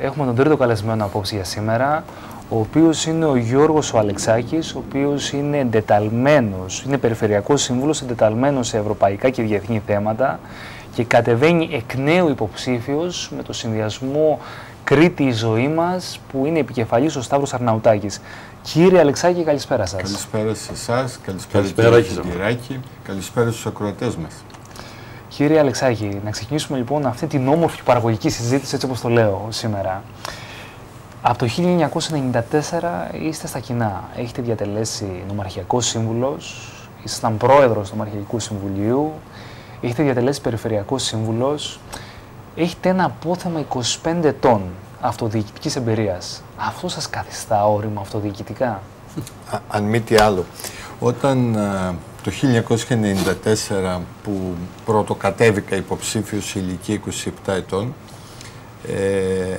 Έχουμε τον τρίτο καλεσμένο απόψη για σήμερα, ο οποίος είναι ο Γιώργος ο Αλεξάκης, ο οποίος είναι εντεταλμένος, είναι περιφερειακός σύμβουλος εντεταλμένος σε ευρωπαϊκά και διεθνή θέματα και κατεβαίνει εκ νέου υποψήφιος με το συνδυασμό Κρήτη η ζωή μας που είναι επικεφαλής ο Σταύρος Αρναουτάκης. Κύριε Αλεξάκη, καλησπέρα σας. Καλησπέρα σε εσάς, καλησπέρα, Καλησπέρα, κύριε κύριε Κυράκη, καλησπέρα στους ακροατές μας. Κύριε Αλεξάκη, να ξεκινήσουμε λοιπόν αυτή την όμορφη παραγωγική συζήτηση έτσι όπως το λέω σήμερα. Από το 1994 είστε στα κοινά. Έχετε διατελέσει νομαρχιακός σύμβουλος, ήσασταν πρόεδρος του Νομαρχιακού Συμβουλίου, έχετε διατελέσει περιφερειακός σύμβουλος, έχετε ένα απόθεμα 25 ετών αυτοδιοικητικής εμπειρίας. Αυτό σας καθιστά όριμο αυτοδιοικητικά; Α, αν μη τι άλλο, όταν α, το 1994 που πρώτο κατέβηκα υποψήφιος σε ηλικία 27 ετών, ε, ε,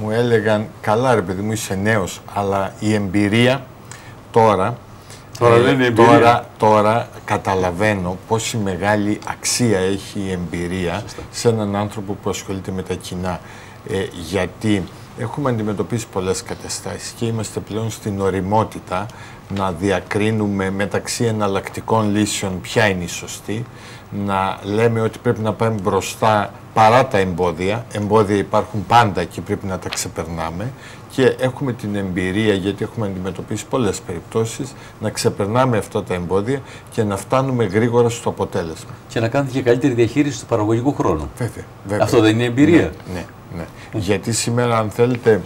μου έλεγαν καλά ρε παιδί μου είσαι νέος, αλλά η εμπειρία τώρα Τώρα ε, λένε εμπειρία. Τώρα, τώρα καταλαβαίνω πόση μεγάλη αξία έχει η εμπειρία σε έναν άνθρωπο που ασχολείται με τα κοινά. Ε, γιατί έχουμε αντιμετωπίσει πολλές καταστάσεις και είμαστε πλέον στην οριμότητα να διακρίνουμε μεταξύ εναλλακτικών λύσεων ποια είναι η σωστή, να λέμε ότι πρέπει να πάμε μπροστά παρά τα εμπόδια. Εμπόδια υπάρχουν πάντα και πρέπει να τα ξεπερνάμε και έχουμε την εμπειρία, γιατί έχουμε αντιμετωπίσει πολλές περιπτώσεις, να ξεπερνάμε αυτά τα εμπόδια και να φτάνουμε γρήγορα στο αποτέλεσμα. Και να κάνετε και καλύτερη διαχείριση του παραγωγικού χρόνου. Βέβαια, βέβαια. Αυτό δεν είναι εμπειρία. Ναι, ναι. ναι. Γιατί σήμερα, αν θέλετε,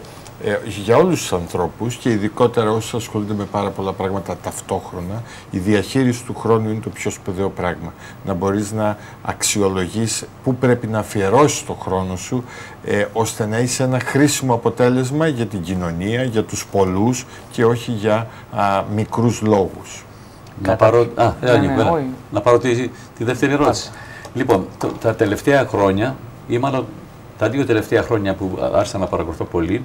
ε, για όλους τους ανθρώπους και ειδικότερα όσους ασχολούνται με πάρα πολλά πράγματα ταυτόχρονα, η διαχείριση του χρόνου είναι το πιο σπουδαίο πράγμα. Να μπορείς να αξιολογείς πού πρέπει να αφιερώσεις το χρόνο σου, ε, ώστε να είσαι ένα χρήσιμο αποτέλεσμα για την κοινωνία, για τους πολλούς και όχι για α, μικρούς λόγους. Να πάρω, α, Ναι, Άννη, ναι, έλα. όχι. να πάρω τη, τη δεύτερη ερώτηση. Λοιπόν, το- τα τελευταία χρόνια, ή μάλλον τα δύο τελευταία χρόνια που άρχισα να παρακολουθώ πολύ,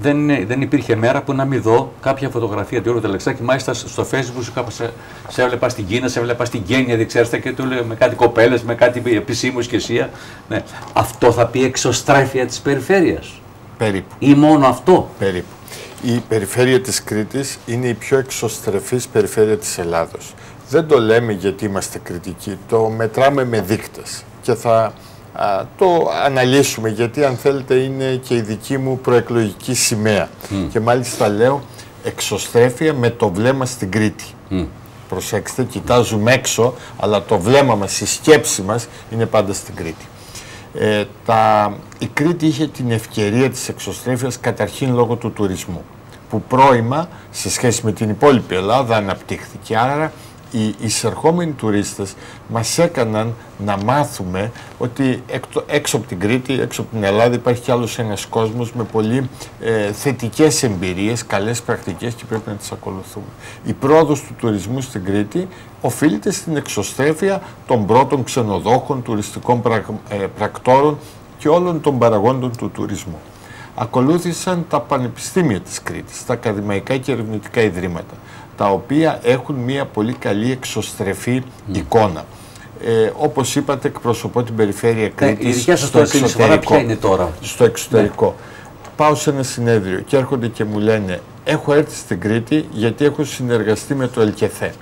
δεν, είναι- δεν υπήρχε μέρα που να μην δω κάποια φωτογραφία του Γιώργου Τελεξάκη. Μάλιστα στο facebook σου κάπως σε, σε έβλεπα στην Κίνα, σε έβλεπα στην Κένια, δεν ξέρετε, και του λέω με κάτι κοπέλες, με κάτι επισήμους και εσύ. Ναι. Αυτό θα πει εξωστρέφεια της περιφέρειας. Περίπου. Ή μόνο αυτό. Περίπου. Η περιφέρεια της Κρήτης είναι η πιο εξωστρεφής περιφέρεια της Ελλάδος. Δεν το λέμε γιατί είμαστε κριτικοί, το μετράμε με δείκτες και θα α, το αναλύσουμε γιατί αν θέλετε είναι και η δική μου προεκλογική σημαία. Και μάλιστα λέω εξωστρέφεια με το βλέμμα στην Κρήτη. Μμ. Προσέξτε, κοιτάζουμε έξω, αλλά το βλέμμα μας, η σκέψη μας είναι πάντα στην Κρήτη. Ε, τα, η Κρήτη είχε την ευκαιρία της εξωστρέφειας καταρχήν λόγω του τουρισμού, που πρώιμα σε σχέση με την υπόλοιπη Ελλάδα αναπτύχθηκε. Άρα οι εισερχόμενοι τουρίστες μας έκαναν να μάθουμε ότι έκτο- έξω από την Κρήτη, έξω από την Ελλάδα υπάρχει κι άλλος ένας κόσμος με πολύ ε, θετικές εμπειρίες, καλές πρακτικές και πρέπει να τις ακολουθούμε. Η πρόοδος του τουρισμού στην Κρήτη οφείλεται στην εξωστρέφεια των πρώτων ξενοδόχων, τουριστικών πραγ- ε, πρακτόρων και όλων των παραγόντων του τουρισμού. Ακολούθησαν τα πανεπιστήμια της Κρήτης, τα ακαδημαϊκά και ερευνητικά ιδρύματα, τα οποία έχουν μια πολύ καλή εξωστρεφή εικόνα. Ε, όπως είπατε, εκπροσωπώ την περιφέρεια Ναι, Κρήτης η δικιά σας στο τώρα συνεισφορά ποια είναι τώρα; στο εξωτερικό. Πάω σε ένα συνέδριο και έρχονται και μου λένε έχω έρθει στην Κρήτη γιατί έχω συνεργαστεί με το ΕΛΚΕΘΕ.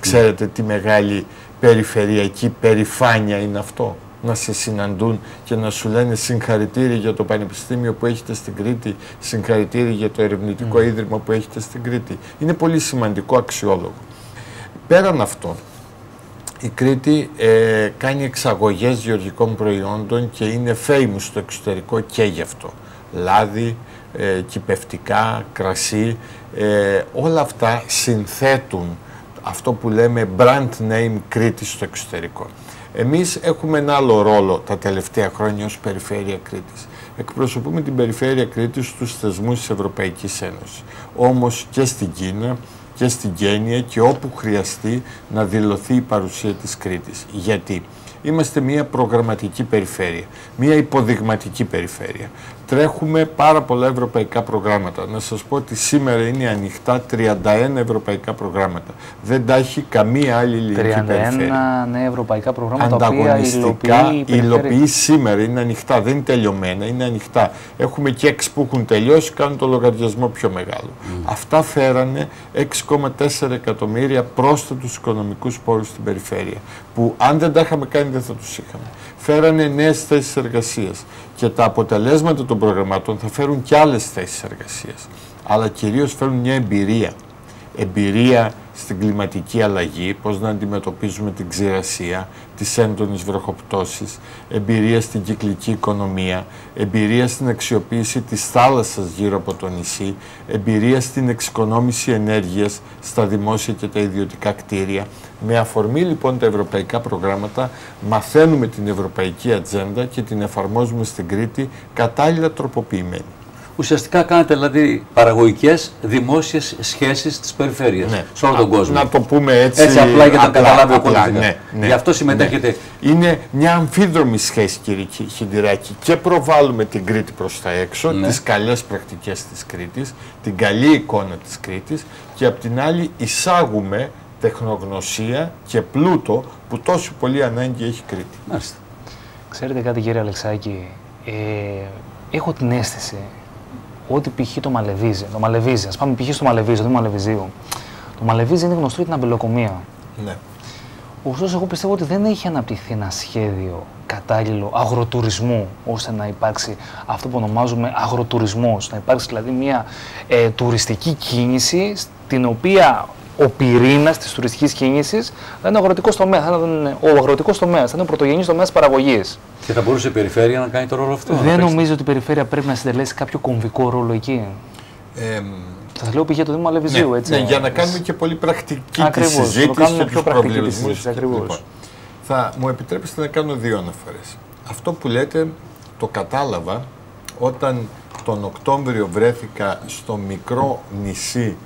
Ξέρετε τι μεγάλη περιφερειακή περηφάνεια είναι αυτό; Να σε συναντούν και να σου λένε συγχαρητήρια για το πανεπιστήμιο που έχετε στην Κρήτη, συγχαρητήρια για το ερευνητικό ίδρυμα που έχετε στην Κρήτη. Είναι πολύ σημαντικό αξιόλογο. Πέραν αυτών, η Κρήτη ε, κάνει εξαγωγές γεωργικών προϊόντων και είναι famous στο εξωτερικό και γι' αυτό. Λάδι, ε, κυπευτικά, κρασί, ε, όλα αυτά συνθέτουν αυτό που λέμε brand name Κρήτη στο εξωτερικό. Εμείς έχουμε ένα άλλο ρόλο τα τελευταία χρόνια ως Περιφέρεια Κρήτης. Εκπροσωπούμε την Περιφέρεια Κρήτης στους θεσμούς της Ευρωπαϊκής Ένωσης. Όμως και στην Κίνα και στην Κένια και όπου χρειαστεί να δηλωθεί η παρουσία της Κρήτης. Γιατί είμαστε μια προγραμματική περιφέρεια, μια υποδειγματική περιφέρεια. Τρέχουμε πάρα πολλά ευρωπαϊκά προγράμματα. Να σας πω ότι σήμερα είναι ανοιχτά 31 ευρωπαϊκά προγράμματα. Δεν τα έχει καμία άλλη ελληνική 31 περιφέρεια. νέα ευρωπαϊκά προγράμματα τα οποία Ανταγωνιστικά υλοποιεί η περιφέρεια. υλοποιεί σήμερα, είναι ανοιχτά, δεν είναι τελειωμένα, είναι ανοιχτά. Έχουμε και έξι που έχουν τελειώσει, κάνουν το λογαριασμό πιο μεγάλο. Αυτά φέρανε 6,4 εκατομμύρια πρόσθετους οικονομικούς πόρους στην περιφέρεια, που αν δεν τα είχαμε κάνει δεν θα τους είχαμε. Φέρανε νέες θέσεις εργασίας. Και τα αποτελέσματα των προγραμμάτων θα φέρουν και άλλες θέσεις εργασίας, αλλά κυρίως φέρουν μια εμπειρία. Εμπειρία στην κλιματική αλλαγή, πώς να αντιμετωπίζουμε την ξηρασία, τις έντονες βροχοπτώσεις, εμπειρία στην κυκλική οικονομία, εμπειρία στην αξιοποίηση της θάλασσας γύρω από το νησί, εμπειρία στην εξοικονόμηση ενέργειας στα δημόσια και τα ιδιωτικά κτίρια. Με αφορμή λοιπόν τα ευρωπαϊκά προγράμματα μαθαίνουμε την ευρωπαϊκή ατζέντα και την εφαρμόζουμε στην Κρήτη κατάλληλα τροποποιημένη. Ουσιαστικά κάνετε δηλαδή παραγωγικές δημόσιες σχέσεις της περιφέρειας Ναι. σε όλο τον Α, κόσμο. Να το πούμε έτσι. Έτσι απλά για να καταλάβει ο απλά, κόσμος. ναι, ναι, Γι' αυτό συμμετέχετε. ναι. Είναι μια αμφίδρομη σχέση, κύριε Χι- Χιντηράκη. Και προβάλλουμε την Κρήτη προς τα έξω, Ναι. τις καλές πρακτικές της Κρήτης, την καλή εικόνα της Κρήτης και απ' την άλλη εισάγουμε τεχνογνωσία και πλούτο που τόσο πολύ ανάγκη έχει Κρήτη. Μάλιστα. Ξέρετε κάτι κύριε Αλεξάκη, ε, έχω την αίσθηση ότι π.χ. το Μαλεβίζι, το Μαλεβίζι, ας πάμε π.χ. στο Μαλεβίζι, το Δήμο Μαλεβιζίου, το Μαλεβίζι είναι γνωστό για την αμπελοκομεία. Ναι. Ωστόσο, εγώ πιστεύω ότι δεν έχει αναπτυχθεί ένα σχέδιο κατάλληλο αγροτουρισμού, ώστε να υπάρξει αυτό που ονομάζουμε αγροτουρισμός, να υπάρξει δηλαδή μια ε, τουριστική κίνηση, στην οποία ο πυρήνας της τουριστικής κίνησης θα είναι ο αγροτικός τομέας. Θα είναι ο αγροτικός τομέας, θα είναι ο πρωτογενής τομέας παραγωγής. Και θα μπορούσε η περιφέρεια να κάνει το ρόλο αυτό. να Δεν παίξει. νομίζω ότι η περιφέρεια πρέπει να συντελέσει κάποιο κομβικό ρόλο εκεί. Ε, Σας λέω πήγε το Δήμο Αλεβιζίου, ναι, έτσι. ναι, για να κάνουμε και πολύ πρακτική Ακριβώς, τη να το συζήτηση κάνουμε και πιο τους πρακτική τη προβληματισμούς. συζήτηση, ακριβώς. Λοιπόν, θα μου επιτρέψετε να κάνω δύο αναφορές. Αυτό που λέτε το κατάλαβα όταν τον Οκτώβριο βρέθηκα στο μικρό νησί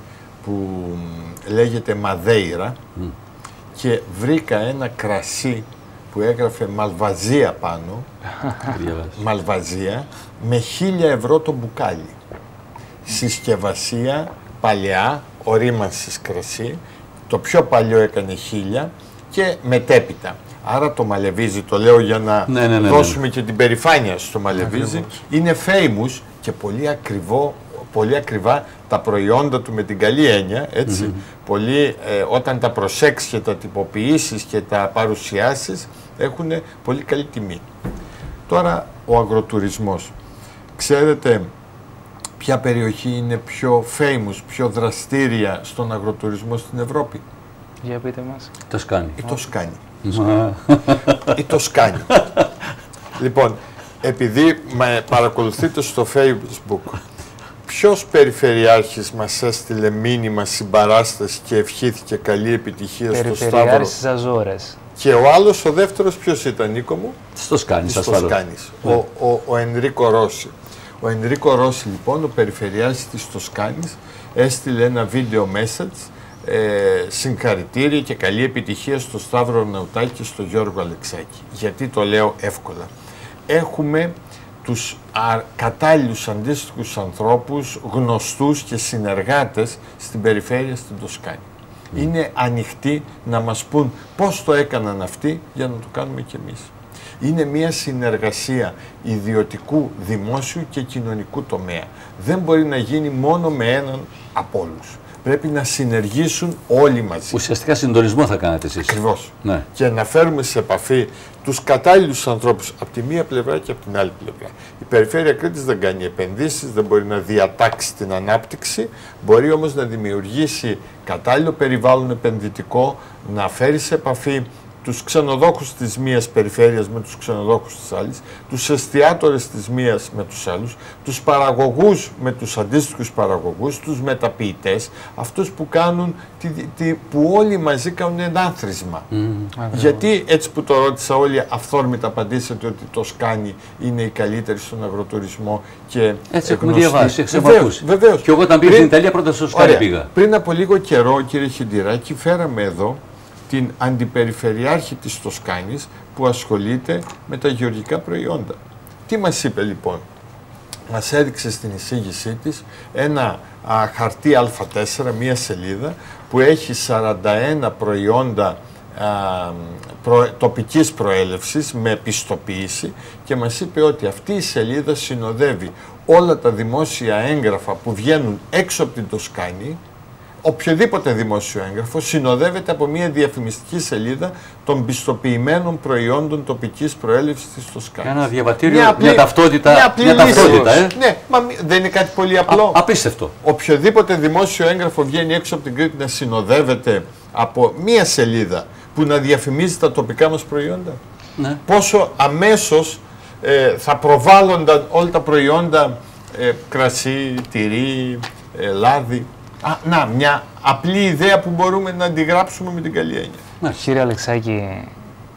που μ, λέγεται Μαδέιρα και βρήκα ένα κρασί που έγραφε Μαλβαζία πάνω, Διαβάζω. Μαλβαζία, με χίλια ευρώ το μπουκάλι. Συσκευασία παλιά, ορίμανσης κρασί, το πιο παλιό έκανε χίλια και μετέπειτα. Άρα το Μαλεβίζι, το λέω για να Ναι, ναι, ναι, ναι. δώσουμε και την περηφάνεια στο Μαλεβίζι, είναι famous και πολύ ακριβό, πολύ ακριβά τα προϊόντα του με την καλή έννοια, έτσι. Πολύ, ε, όταν τα προσέξεις και τα τυποποιήσεις και τα παρουσιάσεις, έχουν πολύ καλή τιμή. Τώρα ο αγροτουρισμός. Ξέρετε ποια περιοχή είναι πιο famous, πιο δραστήρια στον αγροτουρισμό στην Ευρώπη; Για πείτε μας. Το σκάνει. Η Τοσκάνη. Μα, Η Τοσκάνη. λοιπόν, επειδή με παρακολουθείτε στο facebook, ποιος περιφερειάρχης μας έστειλε μήνυμα συμπαράστασης και ευχήθηκε καλή επιτυχία στο Σταύρο; Περιφερειάρης στις Αζόρες. και ο άλλος, ο δεύτερος ποιος ήταν Νίκο μου; Στο σκάνει, της ασφαλώς. Τοσκάνης. Ο, ο, ο Ενρίκο Ρώση. Ο Ενρίκο Ρώση λοιπόν, ο περιφερειάρχης της Τοσκάνης, έστειλε ένα βίντεο message ε, συγχαρητήρια και καλή επιτυχία στο Σταύρο Ναουτάκη και στο Γιώργο Αλεξάκη. Γιατί το λέω εύκολα. Έχουμε τους α, κατάλληλους αντίστοιχους ανθρώπους, γνωστούς και συνεργάτες στην περιφέρεια στην Τοσκάνη. Είναι ανοιχτοί να μας πούν πώς το έκαναν αυτοί για να το κάνουμε κι εμείς. Είναι μια συνεργασία ιδιωτικού, δημόσιου και κοινωνικού τομέα. Δεν μπορεί να γίνει μόνο με έναν από όλους. Πρέπει να συνεργήσουν όλοι μαζί. Ουσιαστικά συντονισμό θα κάνετε εσείς. Ακριβώς. Ναι. Και να φέρουμε σε επαφή τους κατάλληλους ανθρώπους από τη μία πλευρά και από την άλλη πλευρά. Η Περιφέρεια Κρήτης δεν κάνει επενδύσεις, δεν μπορεί να διατάξει την ανάπτυξη, μπορεί όμως να δημιουργήσει κατάλληλο περιβάλλον επενδυτικό, να φέρει σε επαφή τους ξενοδόχους της μίας περιφέρειας με τους ξενοδόχους της άλλης, τους εστιατόρες της μίας με τους άλλους, τους παραγωγούς με τους αντίστοιχους παραγωγούς, τους μεταποιητές, αυτούς που κάνουν, τη, τη- που όλοι μαζί κάνουν ένα άθροισμα. Γιατί έτσι που το ρώτησα όλοι αυθόρμητα απαντήσατε ότι το σκάνι είναι η καλύτερη στον αγροτουρισμό και Έτσι έχουμε γνωστή. διαβάσει, έχουμε Βεβαίως, ακούσει. Βεβαίως. Και εγώ όταν πήγα Πριν- στην Ιταλία πρώτα στο σκάνι Ωραία. πήγα. Πριν από λίγο καιρό, κύριε Χιντηράκη, φέραμε εδώ την αντιπεριφερειάρχη της Τοσκάνης που ασχολείται με τα γεωργικά προϊόντα. Τι μας είπε λοιπόν, μας έδειξε στην εισήγησή της ένα α, χαρτί Α4, μία σελίδα, που έχει 41 προϊόντα α, προ, τοπικής προέλευσης με πιστοποίηση και μας είπε ότι αυτή η σελίδα συνοδεύει όλα τα δημόσια έγγραφα που βγαίνουν έξω από την Τοσκάνη οποιοδήποτε δημόσιο έγγραφο συνοδεύεται από μια διαφημιστική σελίδα των πιστοποιημένων προϊόντων τοπικής προέλευσης τη Τοσκάνη. Ένα διαβατήριο, μια, απλή, ταυτότητα. Μια, απλή μια ταυτότητα ε; Ναι, μα δεν είναι κάτι πολύ απλό. Α, απίστευτο. Οποιοδήποτε δημόσιο έγγραφο βγαίνει έξω από την Κρήτη να συνοδεύεται από μία σελίδα που να διαφημίζει τα τοπικά μας προϊόντα; Ναι. Πόσο αμέσως ε, θα προβάλλονταν όλα τα προϊόντα ε, κρασί, τυρί, ε, λάδι; Α, να, μια απλή ιδέα που μπορούμε να αντιγράψουμε με την καλή έννοια. Ναι. Κύριε Αλεξάκη,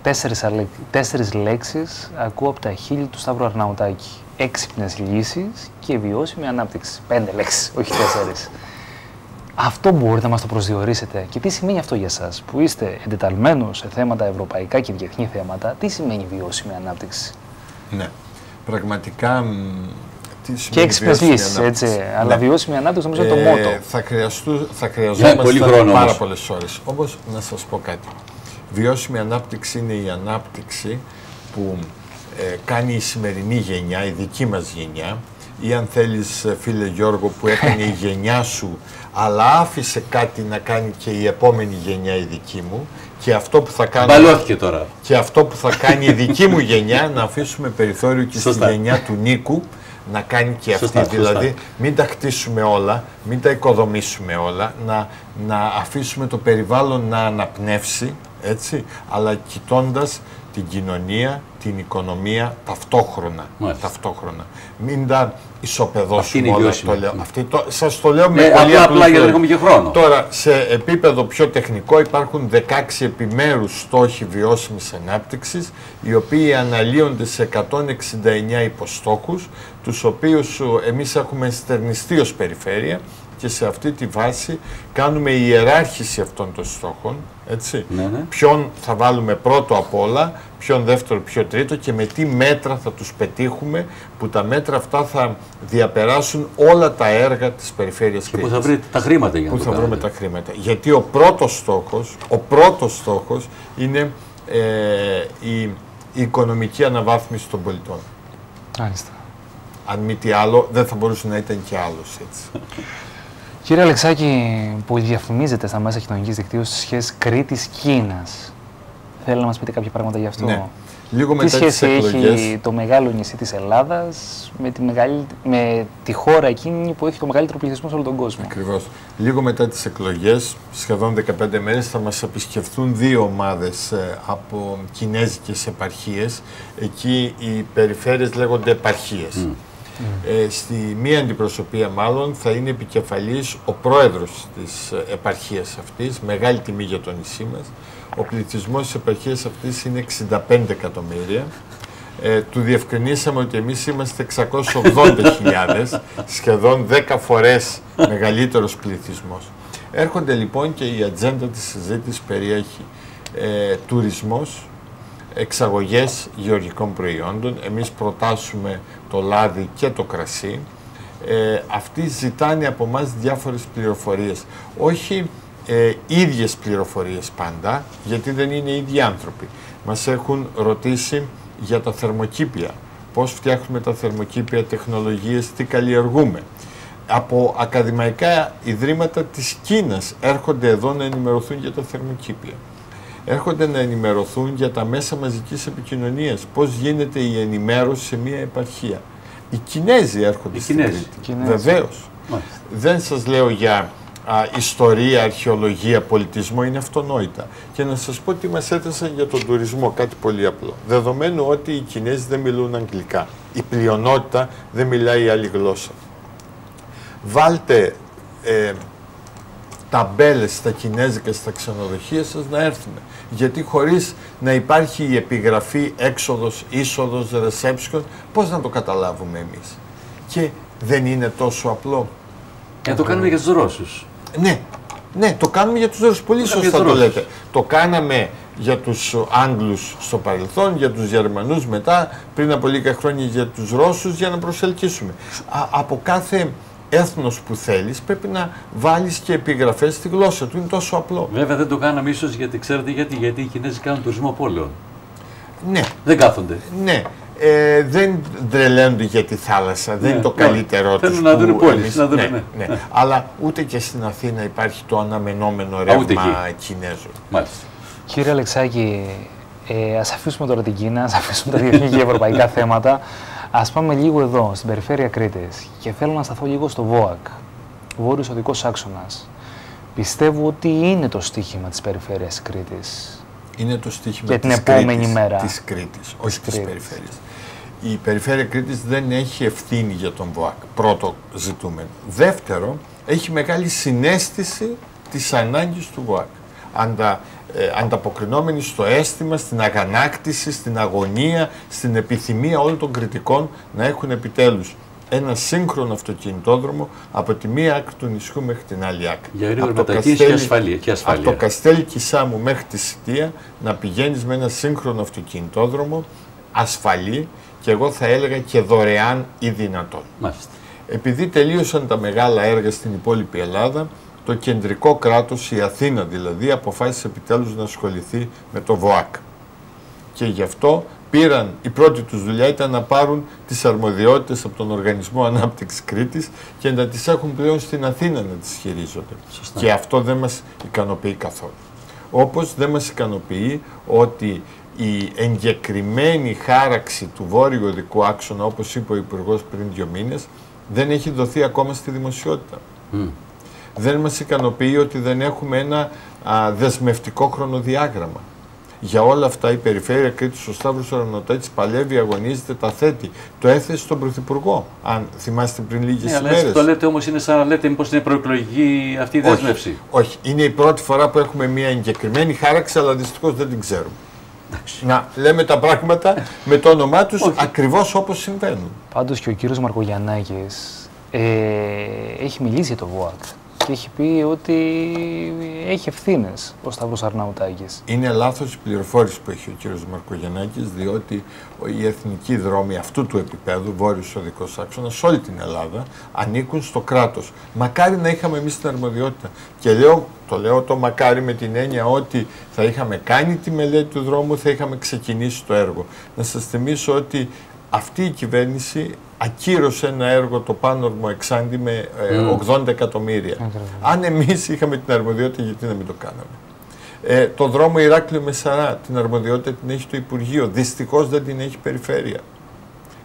τέσσερις, τέσσερις λέξεις ακούω από τα χείλη του Σταύρου Αρναουτάκη. Έξυπνες λύσεις και βιώσιμη ανάπτυξη. Πέντε λέξεις, όχι τέσσερις. Αυτό μπορείτε να μας το προσδιορίσετε και τι σημαίνει αυτό για σας που είστε εντεταλμένος σε θέματα ευρωπαϊκά και διεθνή θέματα, τι σημαίνει βιώσιμη ανάπτυξη; Ναι, πραγματικά και έξυπνε λύσει, έτσι. Ναι. Αλλά βιώσιμη ανάπτυξη νομίζω είναι το ε, μότο. Θα, χρειαστού, θα χρειαζόμαστε πάρα πολλές ώρες. Όμως να σας πω κάτι. Βιώσιμη ανάπτυξη είναι η ανάπτυξη που ε, κάνει η σημερινή γενιά, η δική μας γενιά, ή αν θέλεις ε, φίλε Γιώργο που έκανε η γενιά σου, αλλά άφησε κάτι να κάνει και η επόμενη γενιά η δική μου και αυτό που θα κάνει, τώρα. Και αυτό που θα κάνει η δική μου γενιά να αφήσουμε περιθώριο και στη γενιά του Νίκου να κάνει και αυτή. δηλαδή, μην τα χτίσουμε όλα, μην τα οικοδομήσουμε όλα, να, να αφήσουμε το περιβάλλον να αναπνεύσει, έτσι, αλλά κοιτώντας την κοινωνία, την οικονομία ταυτόχρονα. ταυτόχρονα. Μην τα ισοπεδώσουμε όλα. Το λέω. Αυτή το, σας το λέω με ναι, πολύ απλά, απλά για να έχουμε και χρόνο. Τώρα, σε επίπεδο πιο τεχνικό υπάρχουν 16 επιμέρους στόχοι βιώσιμης ανάπτυξης, οι οποίοι αναλύονται σε 169 υποστόχους, τους οποίους εμείς έχουμε στερνιστεί ως περιφέρεια και σε αυτή τη βάση κάνουμε η ιεράρχηση αυτών των στόχων, έτσι. Ναι, ναι. Ποιον θα βάλουμε πρώτο απ' όλα, ποιον δεύτερο, ποιο τρίτο και με τι μέτρα θα τους πετύχουμε, που τα μέτρα αυτά θα διαπεράσουν όλα τα έργα της περιφέρειας και Πού θα βρείτε τα χρήματα για να Πού θα βρούμε τα χρήματα. Γιατί ο πρώτος στόχος, ο πρώτος στόχος είναι ε, η, η οικονομική αναβάθμιση των πολιτών. Μάλιστα. Αν μη τι άλλο, δεν θα μπορούσε να ήταν και άλλος έτσι. Κύριε Αλεξάκη, που διαφημίζεται στα μέσα κοινωνικής δικτύωσης σχέση Κρήτη-Κίνα. Θέλω να μας πείτε κάποια πράγματα γι' αυτό; Ναι. Λίγο Τι σχέση έχει το μεγάλο νησί της Ελλάδας με, τη με τη χώρα εκείνη που έχει το μεγαλύτερο πληθυσμό σε όλο τον κόσμο; Ακριβώς. Λίγο μετά τις εκλογές, σχεδόν 15 μέρες, θα μας επισκεφθούν δύο ομάδες ε, από κινέζικες επαρχίες. Εκεί οι περιφέρειες λέγονται επαρχίες. Ε, στη μία αντιπροσωπεία μάλλον θα είναι επικεφαλής ο πρόεδρος της επαρχίας αυτής, μεγάλη τιμή για το νησί μας. Ο πληθυσμός της επαρχίας αυτής είναι 65 εκατομμύρια. Ε, του διευκρινίσαμε ότι εμείς είμαστε 680.000, σχεδόν 10 φορές μεγαλύτερος πληθυσμός. Έρχονται λοιπόν και η ατζέντα της συζήτησης περιέχει ε, τουρισμός, εξαγωγές γεωργικών προϊόντων. Εμείς προτάσουμε το λάδι και το κρασί. Ε, αυτοί ζητάνε από μας διάφορες πληροφορίες. Όχι ε, ίδιες πληροφορίες πάντα, γιατί δεν είναι ίδιοι άνθρωποι. Μας έχουν ρωτήσει για τα θερμοκήπια. Πώς φτιάχνουμε τα θερμοκήπια, τεχνολογίες, τι καλλιεργούμε. Από ακαδημαϊκά ιδρύματα της Κίνας έρχονται εδώ να ενημερωθούν για τα θερμοκήπια έρχονται να ενημερωθούν για τα μέσα μαζικής επικοινωνίας. Πώς γίνεται η ενημέρωση σε μια επαρχία. Οι Κινέζοι έρχονται οι στην Κινέζοι. Κρήτη. Βεβαίως. Δεν σας λέω για α, ιστορία, αρχαιολογία, πολιτισμό, είναι αυτονόητα. Και να σας πω τι μας έθεσαν για τον τουρισμό, κάτι πολύ απλό. Δεδομένου ότι οι Κινέζοι δεν μιλούν αγγλικά. Η πλειονότητα δεν μιλάει άλλη γλώσσα. Βάλτε ε, ταμπέλες στα κινέζικα στα ξενοδοχεία σας να έρθουν. Γιατί χωρίς να υπάρχει η επιγραφή έξοδος, είσοδος, reception, πώς να το καταλάβουμε εμείς; Και δεν είναι τόσο απλό. Και το κάνουμε για τους Ρώσους. Ναι, Ναι, το κάνουμε για τους Ρώσους. Πολύ Το σωστά κάνουμε το για τους λέτε. Το κάναμε για τους Άγγλους στο παρελθόν, για τους Γερμανούς μετά, πριν από λίγα χρόνια για τους Ρώσους για να προσελκύσουμε. Α, από κάθε έθνος που θέλεις πρέπει να βάλεις και επιγραφές στη γλώσσα του. Είναι τόσο απλό. Βέβαια δεν το κάναμε ίσως γιατί ξέρετε γιατί, γιατί οι Κινέζοι κάνουν τουρισμό πόλεων. Ναι, Δεν κάθονται. ναι. Ε, δεν τρελαίνονται για τη θάλασσα, δεν Ναι, είναι το ναι. καλύτερό Θέλουν τους να που δουν πόλεις, εμείς- να δουν, ναι, ναι. ναι. Αλλά ούτε και στην Αθήνα υπάρχει το αναμενόμενο ούτε ρεύμα Κινέζων. Μάλιστα. Κύριε Αλεξάκη, ε, ας αφήσουμε τώρα την Κίνα, ας αφήσουμε τα διεθνή και ευρωπαϊκά θέματα. Ας πάμε λίγο εδώ, στην περιφέρεια Κρήτης και θέλω να σταθώ λίγο στο ΒΟΑΚ, Βόρειος Οδικός Άξονας. Πιστεύω ότι είναι το στίχημα της περιφέρειας Κρήτης. Είναι το στίχημα Για την της επόμενη Κρήτης, μέρα. Της Κρήτης, όχι της Κρήτης. περιφέρειας. Η περιφέρεια Κρήτης δεν έχει ευθύνη για τον ΒΟΑΚ, πρώτο ζητούμενο. Δεύτερο, έχει μεγάλη συνέστηση της ανάγκης του ΒΟΑΚ. Αντα, ε, ανταποκρινόμενη στο αίσθημα, στην αγανάκτηση, στην αγωνία, στην επιθυμία όλων των κριτικών να έχουν επιτέλους ένα σύγχρονο αυτοκινητόδρομο από τη μία άκρη του νησιού μέχρι την άλλη άκρη. Για γρήγορη Από το μετακίνηση και Καστέλι- ασφαλεία. Και ασφαλεία. από το Καστέλ Κισάμου μέχρι τη Σιτία να πηγαίνεις με ένα σύγχρονο αυτοκινητόδρομο ασφαλή και εγώ θα έλεγα και δωρεάν ή δυνατόν. Μάλιστα. Επειδή τελείωσαν τα μεγάλα έργα στην υπόλοιπη Ελλάδα, το κεντρικό κράτος, η Αθήνα δηλαδή, αποφάσισε επιτέλους να ασχοληθεί με το ΒΟΑΚ. Και γι' αυτό πήραν, η πρώτη τους δουλειά ήταν να πάρουν τις αρμοδιότητες από τον Οργανισμό Ανάπτυξης Κρήτης και να τις έχουν πλέον στην Αθήνα να τις χειρίζονται. Σωστά. Και αυτό δεν μας ικανοποιεί καθόλου. Όπως δεν μας ικανοποιεί ότι η εγκεκριμένη χάραξη του βόρειου οδικού άξονα, όπως είπε ο Υπουργός πριν δύο μήνες, δεν έχει δοθεί ακόμα στη δημοσιότητα. Μμ. Δεν μας ικανοποιεί ότι δεν έχουμε ένα α, δεσμευτικό χρονοδιάγραμμα. Για όλα αυτά η Περιφέρεια Κρήτης, ο Σταύρος Αρανοτέτης παλεύει, αγωνίζεται, τα θέτει. Το έθεσε στον Πρωθυπουργό, αν θυμάστε πριν λίγες Ναι, αλλά έτσι ημέρες. το λέτε όμως είναι σαν να λέτε μήπως είναι προεκλογική αυτή η δέσμευση. Όχι, όχι. Είναι η πρώτη φορά που έχουμε μια εγκεκριμένη χάραξη, αλλά δυστυχώς δεν την ξέρουμε. Να λέμε τα πράγματα με το όνομά τους Όχι. ακριβώς όπως συμβαίνουν. Πάντως και ο κύριος Μαρκογιαννάκης ε, έχει μιλήσει για το ΒΟΑΚ και έχει πει ότι έχει ευθύνες ο Σταύρος Αρναουτάκης. Είναι λάθος η πληροφόρηση που έχει ο κύριος Μαρκογιαννάκης, διότι ο- οι εθνικοί δρόμοι αυτού του επίπεδου, βόρειος οδικός άξονας, σε όλη την Ελλάδα, ανήκουν στο κράτος. Μακάρι να είχαμε εμείς την αρμοδιότητα. Και λέω, το λέω το μακάρι με την έννοια ότι θα είχαμε κάνει τη μελέτη του δρόμου, θα είχαμε ξεκινήσει το έργο. Να σας θυμίσω ότι αυτή η κυβέρνηση ακύρωσε ένα έργο το Πάνορμο Εξάντη με ε, Μμ. 80 εκατομμύρια. Ακριβώς. Αν εμείς είχαμε την αρμοδιότητα, γιατί να μην το κάναμε; Ε, το δρόμο Ηράκλειο Μεσαρά, την αρμοδιότητα την έχει το Υπουργείο. Δυστυχώς δεν την έχει η Περιφέρεια.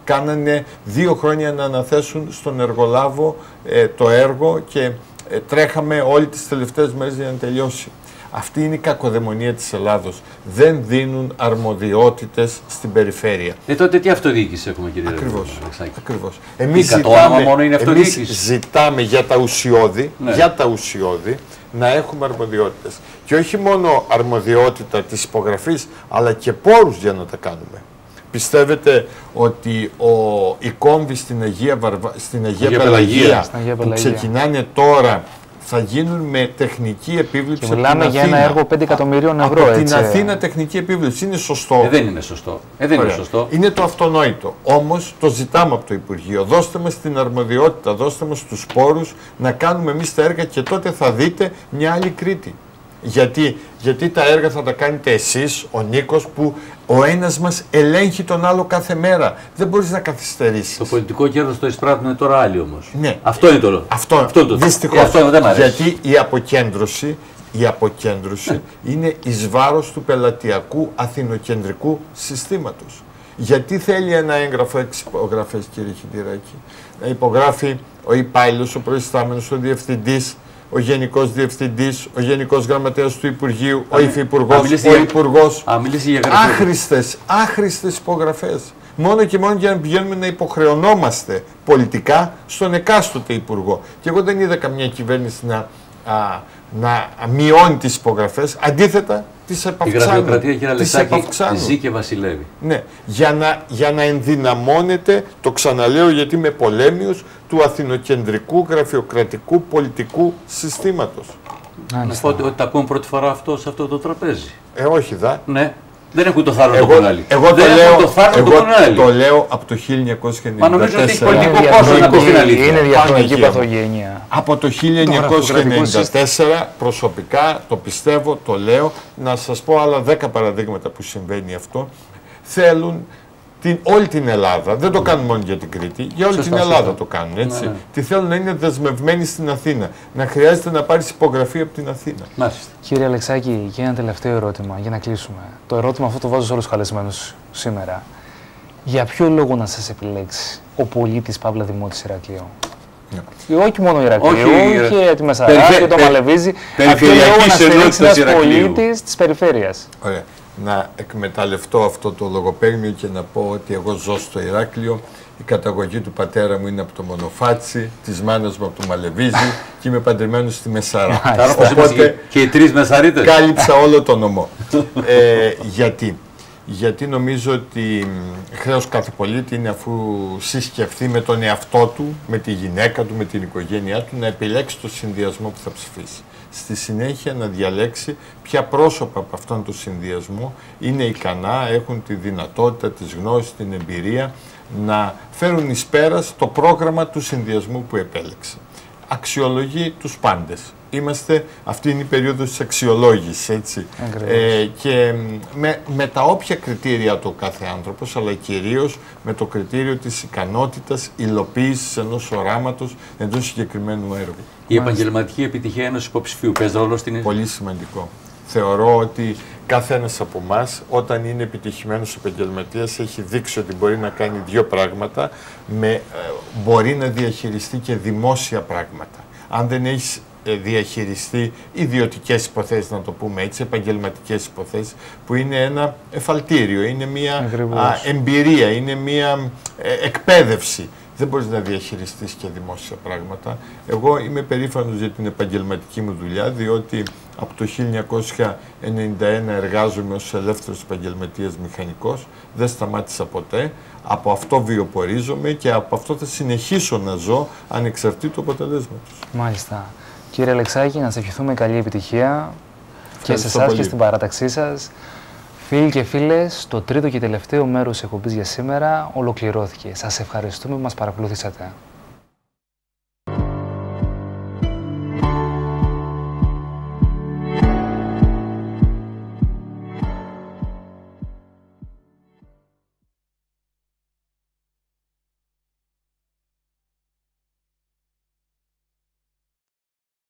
Κάνανε δύο χρόνια να αναθέσουν στον εργολάβο ε, το έργο και ε, τρέχαμε όλη τις τελευταίες μέρες για να τελειώσει. Αυτή είναι η κακοδαιμονία της Ελλάδος. Δεν δίνουν αρμοδιότητες στην περιφέρεια. Ε, τότε τι αυτοδιοίκηση έχουμε, κύριε Ακριβώς. Αλεξάκη; Ακριβώς. Εμείς κατ' όνομα ζητάμε, μόνο είναι εμείς αυτοδιοίκηση; ζητάμε για τα ουσιώδη, Ναι. για τα ουσιώδη να έχουμε αρμοδιότητες. Και όχι μόνο αρμοδιότητα της υπογραφής, αλλά και πόρους για να τα κάνουμε. Πιστεύετε ότι ο, η κόμβη στην Αγία, Βαρβα, στην Αγία, Αγία Πελαγία, Πελαγία. Στην Αγία που Πελαγία. ξεκινάνε τώρα θα γίνουν με τεχνική επίβλεψη Και από μιλάμε την για ένα Αθήνα. έργο 5 εκατομμυρίων Από ευρώ, την έτσι. Αθήνα τεχνική επίβλεψη. Είναι σωστό. Ε, δεν είναι σωστό. Ε, δεν είναι Ωραία. σωστό. Είναι το αυτονόητο. Όμως το ζητάμε από το Υπουργείο. Δώστε μας την αρμοδιότητα, δώστε μας τους πόρους να κάνουμε εμείς τα έργα και τότε θα δείτε μια άλλη Κρήτη. Γιατί, γιατί τα έργα θα τα κάνετε εσείς, ο Νίκος, που ο ένας μας ελέγχει τον άλλο κάθε μέρα. Δεν μπορείς να καθυστερήσεις. Το πολιτικό κέρδος το εισπράττουν τώρα άλλοι όμως. Ναι. Αυτό είναι το. Αυτό, αυτό είναι το. δυστυχώς. Ε, αυτό δεν μ' αρέσει. Γιατί η αποκέντρωση, η αποκέντρωση είναι εις βάρος του πελατειακού αθηνοκεντρικού συστήματος. Γιατί θέλει ένα έγγραφο έξι υπογραφές κύριε Χιτηράκη. Να υπογράφει ο υπάλληλος, ο προϊστάμενος, ο διευθυντής, ο γενικός διευθυντής, ο γενικός γραμματέας του Υπουργείου, ο Α, μη- υφυπουργός, α, μιλήσει ο για- υπουργός. Α, μιλήσει για γραφείο. Άχρηστες, άχρηστες υπογραφές. Μόνο και μόνο για να πηγαίνουμε να υποχρεωνόμαστε πολιτικά στον εκάστοτε υπουργό. Και εγώ δεν είδα καμιά κυβέρνηση να, α, να μειώνει τις υπογραφές. Αντίθετα, τις Η επαυξάνει. γραφειοκρατία, κύριε Τις Αλεξάκη, επαυξάνουν. ζει και βασιλεύει. Ναι, για να, για να ενδυναμώνεται, το ξαναλέω γιατί είμαι πολέμιος, του αθηνοκεντρικού, γραφειοκρατικού, πολιτικού συστήματος. Να Μάλιστα. πω ότι, ότι τα ακούμε πρώτη φορά αυτό σε αυτό το τραπέζι. Ε, όχι δα. Ναι. Δεν έχουν το θάρρος να το Εγώ, πούν άλλοι. εγώ, το, δεν λέω, έχουν το θάρρος να το εγώ πούν άλλοι. το λέω από το 1994. Μα νομίζω ότι έχει Είναι πολιτικό δια- κόσμο να πει την είναι- αλήθεια. Είναι διαχρονική Πάνω εκεί, παθογένεια. Από το γραφειοκρατικό 1994 προσωπικά το πιστεύω, το λέω. Να σας πω άλλα 10 παραδείγματα που συμβαίνει αυτό. Θέλουν την, όλη την Ελλάδα, δεν το κάνουν μόνο για την Κρήτη, για όλη Σωστά, την Ελλάδα σωστά. το κάνουν έτσι. Ναι, ναι. Τι θέλουν να είναι δεσμευμένοι στην Αθήνα. Να χρειάζεται να πάρεις υπογραφή από την Αθήνα. Μάλιστα. Κύριε Αλεξάκη, και ένα τελευταίο ερώτημα για να κλείσουμε. Το ερώτημα αυτό το βάζω σε όλους τους καλεσμένους σήμερα. Για ποιο λόγο να σας επιλέξει ο πολίτης Παύλα Δημότης Ηρακλείου. Ναι. Όχι μόνο Ηρακλείου, Όχι, όχι, ε, τη Μεσαράκη, περιφε- το πε- Μαλεβίζη. περιφερειακής Για ποιο λόγο να στηρίξεις ενότητας ένας Ηρακλείου. πολίτης της περιφέρειας; Ωραία. Να εκμεταλλευτώ αυτό το λογοπαίγνιο και να πω ότι εγώ ζω στο Ηράκλειο. Η καταγωγή του πατέρα μου είναι από το Μονοφάτσι, της μάνας μου από το Μαλεβίζη και είμαι παντρεμένος στη Μεσαρά. Άρα όπως είμαστε και, και οι τρεις μεσαρίτες. κάλυψα όλο το νομό. ε, γιατί; Γιατί νομίζω ότι μ, χρέος κάθε πολίτη είναι αφού συσκεφθεί με τον εαυτό του, με τη γυναίκα του, με την οικογένειά του, να επιλέξει το συνδυασμό που θα ψηφίσει. Στη συνέχεια να διαλέξει ποια πρόσωπα από αυτόν τον συνδυασμό είναι ικανά, έχουν τη δυνατότητα, τις γνώσεις, την εμπειρία να φέρουν εις πέρας το πρόγραμμα του συνδυασμού που επέλεξε αξιολογεί τους πάντες. Είμαστε, αυτή είναι η περίοδος της αξιολόγησης, έτσι. Ακριβώς. Ε, και μ, με, με τα όποια κριτήρια το κάθε άνθρωπος, αλλά κυρίως με το κριτήριο της ικανότητας υλοποίησης ενός οράματος, ενός συγκεκριμένου έργου. Η επαγγελματική επιτυχία ενός υποψηφίου παίζει ρόλο στην. Πολύ σημαντικό. Θεωρώ ότι κάθε ένας από εμάς, όταν είναι επιτυχημένος επαγγελματίας, έχει δείξει ότι μπορεί να κάνει δύο πράγματα, με, ε, μπορεί να διαχειριστεί και δημόσια πράγματα. Αν δεν έχεις ε, διαχειριστεί ιδιωτικές υποθέσεις, να το πούμε έτσι, επαγγελματικές υποθέσεις, που είναι ένα εφαλτήριο, είναι μια Ακριβώς. α, εμπειρία, είναι μια ε, εκπαίδευση. Δεν μπορείς να διαχειριστείς και δημόσια πράγματα. Εγώ είμαι περήφανος για την επαγγελματική μου δουλειά, διότι από το 1991 εργάζομαι ως ελεύθερος επαγγελματίας μηχανικός. Δεν σταμάτησα ποτέ. Από αυτό βιοπορίζομαι και από αυτό θα συνεχίσω να ζω ανεξαρτήτου αποτελέσματος. Μάλιστα. Κύριε Αλεξάκη, να σα ευχηθούμε καλή επιτυχία και σε Ευχαριστώ εσάς και πολύ. στην παράταξή σας. Φίλοι και φίλες, το τρίτο και τελευταίο μέρος της εκπομπής για σήμερα ολοκληρώθηκε. Σας ευχαριστούμε που μας παρακολουθήσατε.